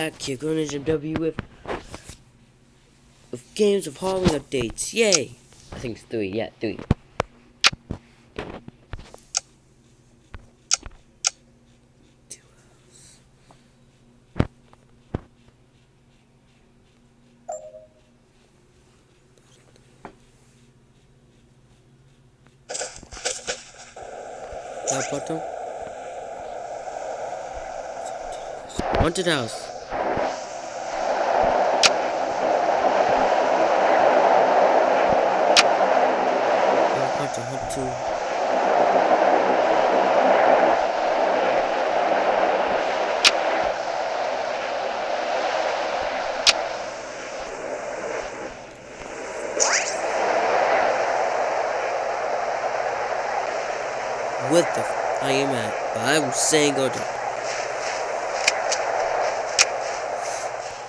Back here, going to MW with, with games of Halloween updates. Yay! I think it's three, yeah, three. That button. Haunted house. Oh, haunted, haunted. What the f I am at? I'm saying go to.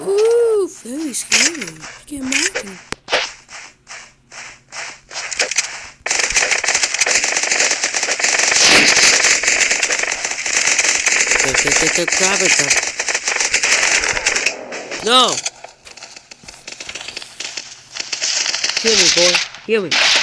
Ooh, very scary. Get mad. Grab it, No! Hear me, boy. Hear me.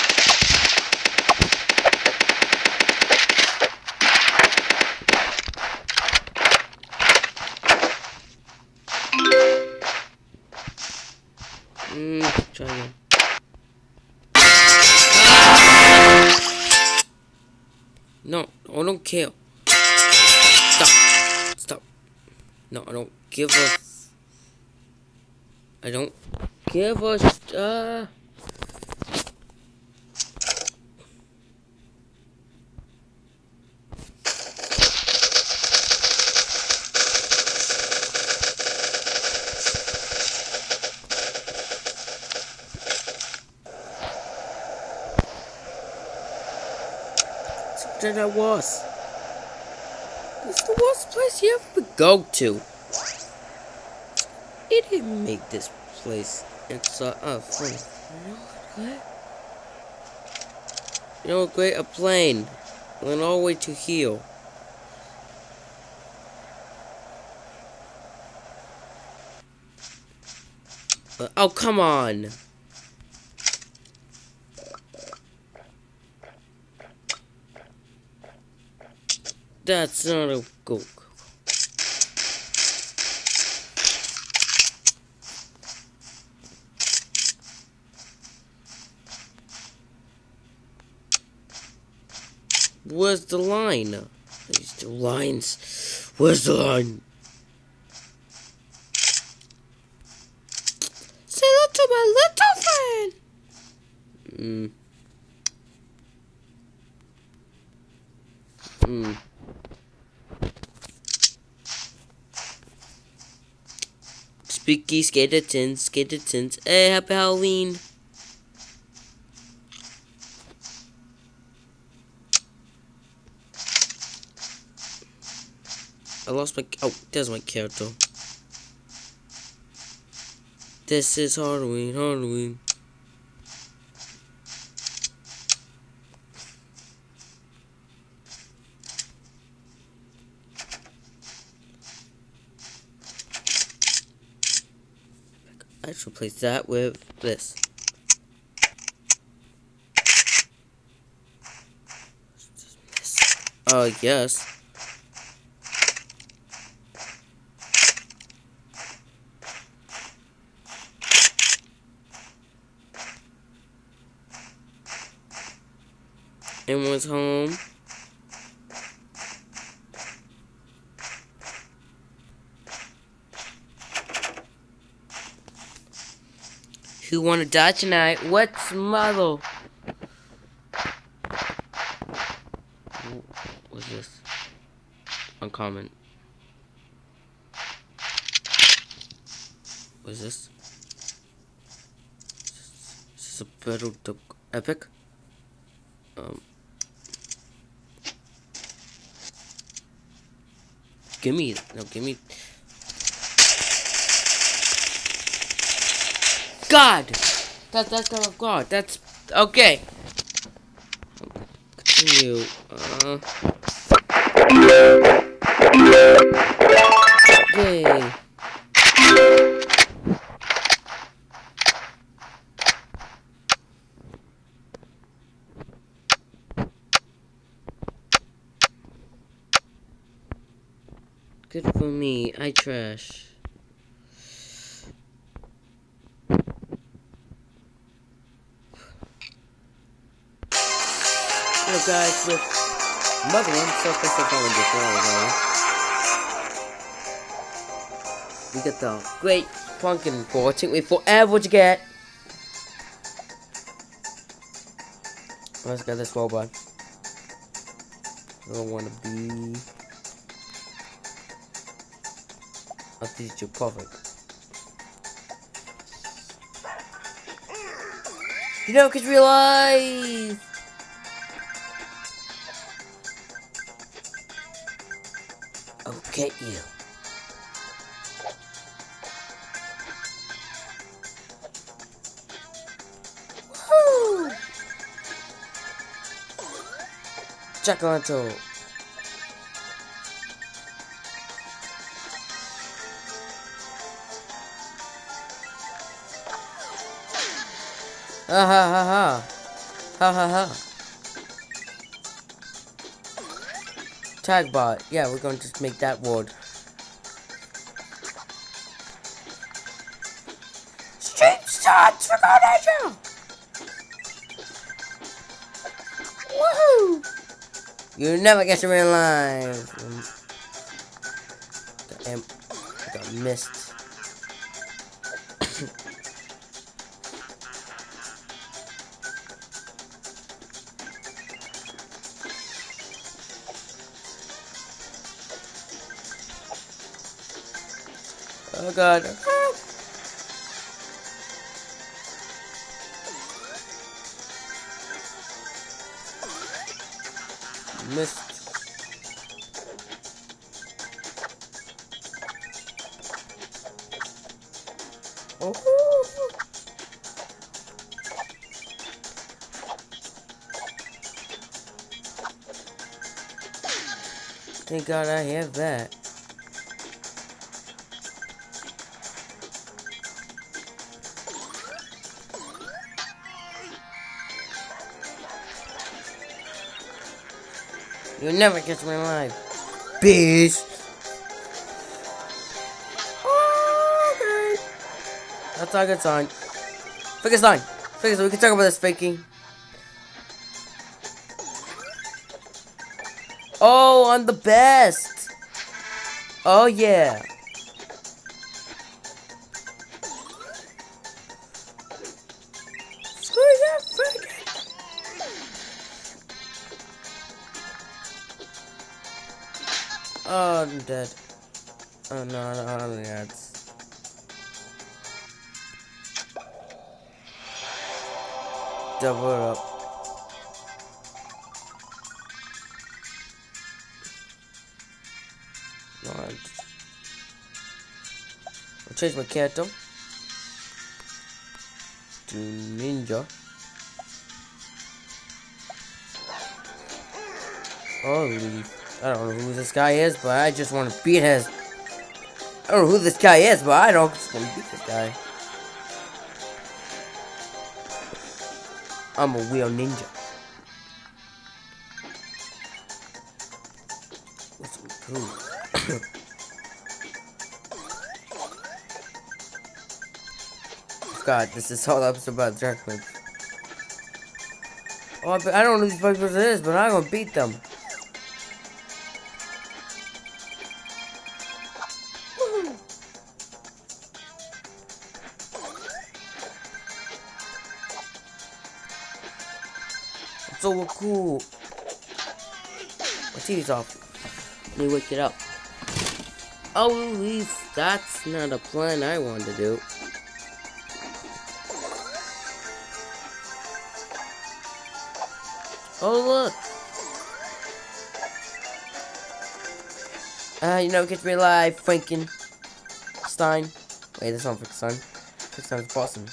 Mm, try again. No, I don't care. Stop. Stop. No, I don't give a. I don't give a. Uh. That was. It's the worst place you ever go to. It didn't make this place. It's uh, funny. You know what? Great? You know? Great. A plane went all the way to. But, oh come on. That's not a go. Where's the line? These two lines. Where's the line? Say that to my little friend. Mm. Mm. Spooky skeletons, skeletons. Hey, eh, happy Halloween. I lost my. Oh, there's my character. This is Halloween, Halloween. Should replace that with this. Uh, yes. Who wanna die tonight? What's mother? What's this? Uncommon. What's this? Is this a battle the epic? Um. Give me no. Give God! That, that's God of God. That's... Okay. Continue. Uh... Okay. Good for me. I trash. Guys, with another one, so first of all, we get the great pumpkin core. Took me forever to get. Let's get this robot. I don't want to be. I'll teach you perfect. You know, cause realize. Get you. Woo! Check on. Ha ha ha ha. Ha ha ha. Tag bot. Yeah, we're going to make that word. Stream starts for Carnage! Woohoo! You never get to real life. I mm. got missed. Oh god. Missed. Oh. Thank God I have that. You'll never catch me alive. Bitch. Okay. That's a good sign. Figure sign. Figure sign. We can talk about this faking. Oh, I'm the best. Oh, yeah. Oh, I'm dead. Oh no, no, don't think that's. Double up. No, I'll change my character to ninja. Holy I don't know who this guy is, but I just want to beat his. I don't know who this guy is, but I don't just want to beat this guy. I'm a real ninja. What's food? God, this is all episode about Darkman. Oh, I, I don't know who these people is, but I'm gonna beat them. My off. Me wake it up. Oh, at least that's not a plan I wanted to do. Oh, look. Uh, you know, get me alive, Frankenstein. Wait, that's not Frankenstein. Frankenstein's Boston.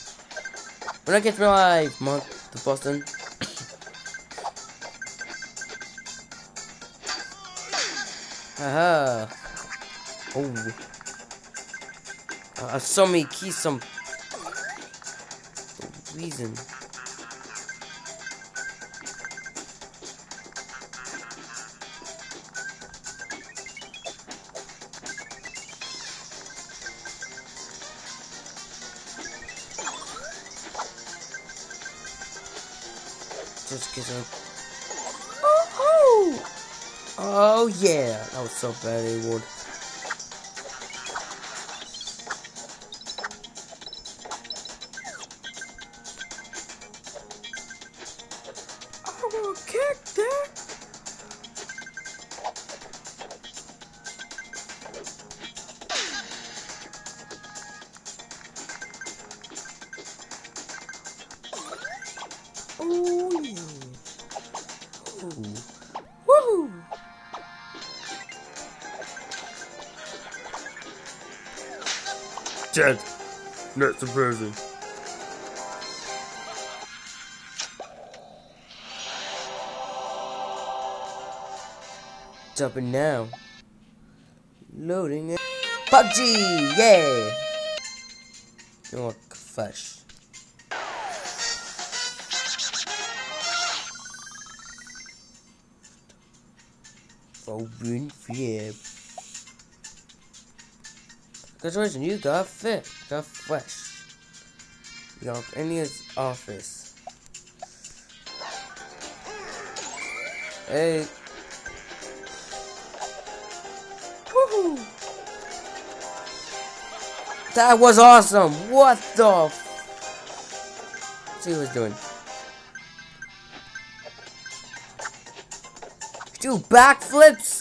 When I get me alive, monk, the Boston. Haha. Oh. Uh, so many keys, some reason. Just get up. Oh, yeah, that was so bad, it would. I will kick that. Oh. Ooh. Dead. Not surprising. Jumping now. Loading it. PUBG! Yeah! You want fresh. Open fib. Congratulations, you got fit. Got fresh. You got in his office. Hey. Woohoo! That was awesome! What the See what he's doing. Do backflips?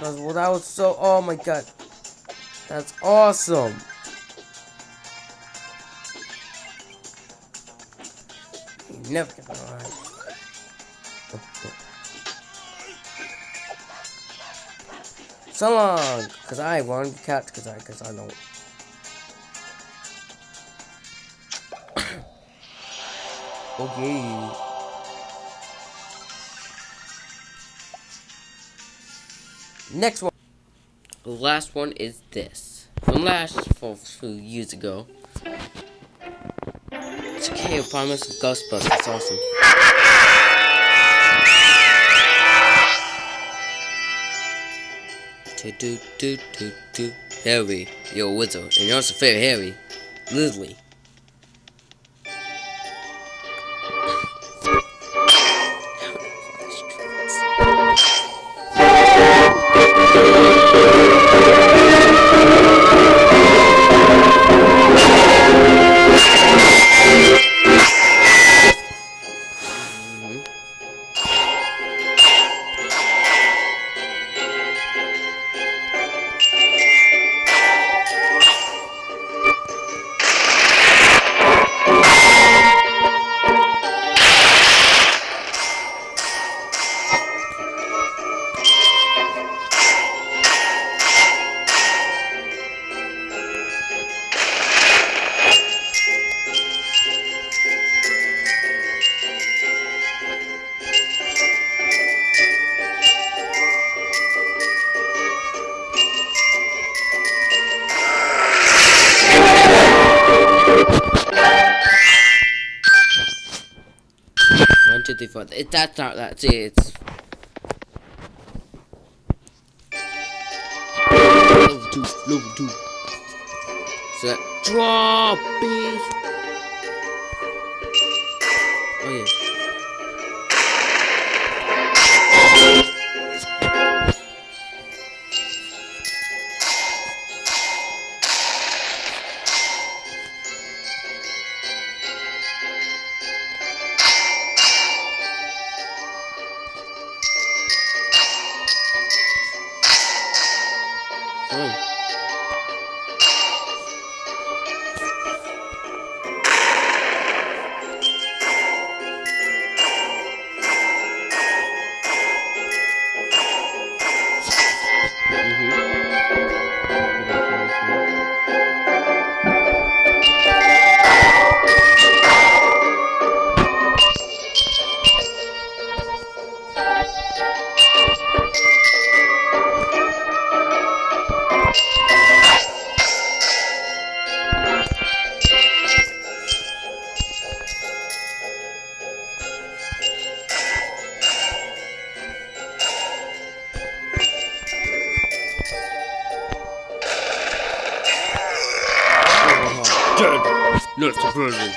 Well, that was so, oh my god. That's awesome. You never get alright. So long, cause I want to catch, cause I, cause I don't. okay. Next one. The last one is this. From last, for few years ago. It's okay, I promise. Ghostbusters. It's awesome. Do do do do do. Harry, you're a wizard, and you're also very hairy. Literally. It, that's not that. See, it's. Level two, level two. Set. Drop, bitch. Oh yeah. Mr. President.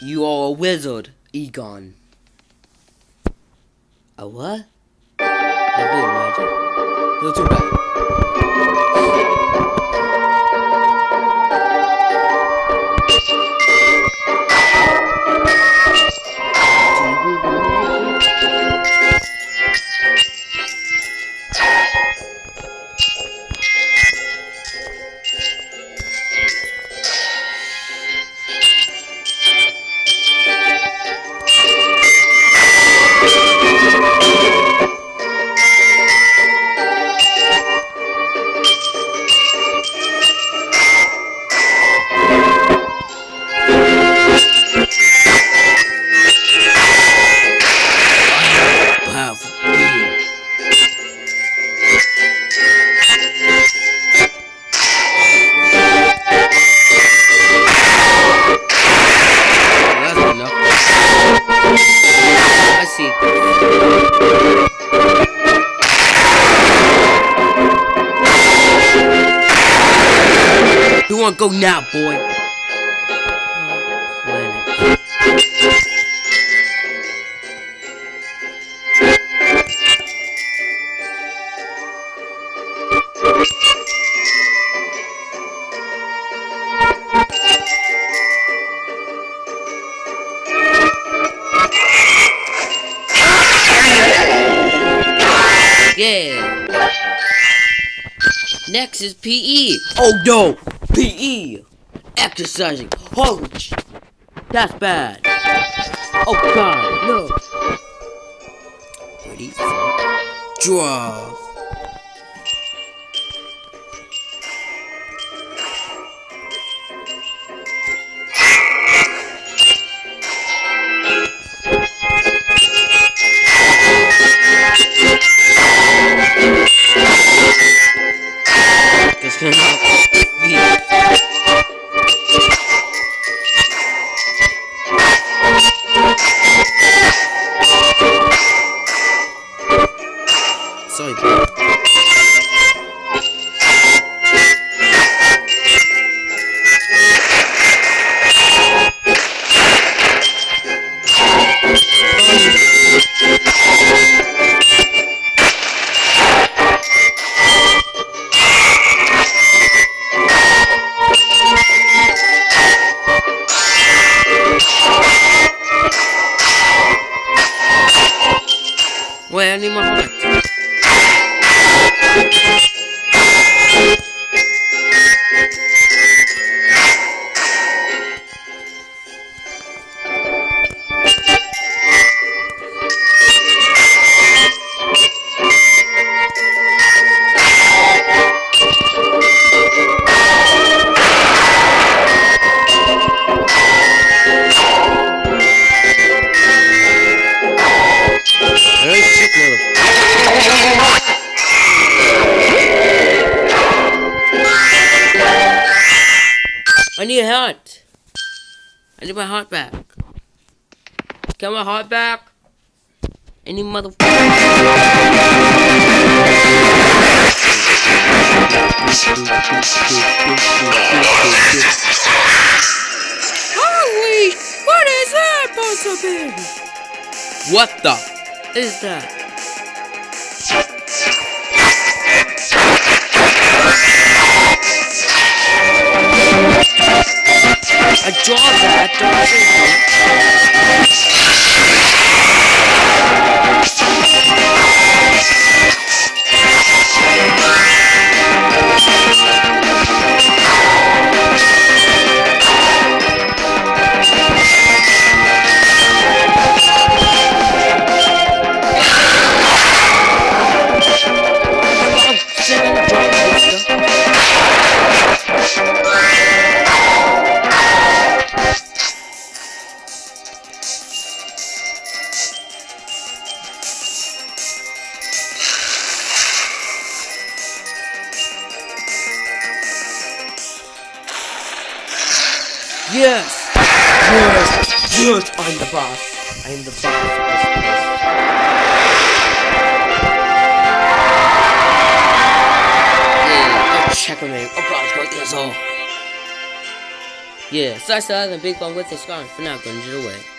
You are a wizard, Egon. A what? That'd be magic. No, too You wanna go now, boy? Yeah. Next is PE. Oh no, PE. Exercising. Holy That's bad. Oh god, no. Ready? Draw. I need a heart. I need my heart back. Get my heart back. Any motherfucker. Holy! What is that supposed to be? What the is that? I draw that. Don't I'm the boss. I'm the boss of this place. Yeah, checkmate. Oh, God, got this all. Yeah, Slice the Island, Big one with it, Scott, for now, going to away.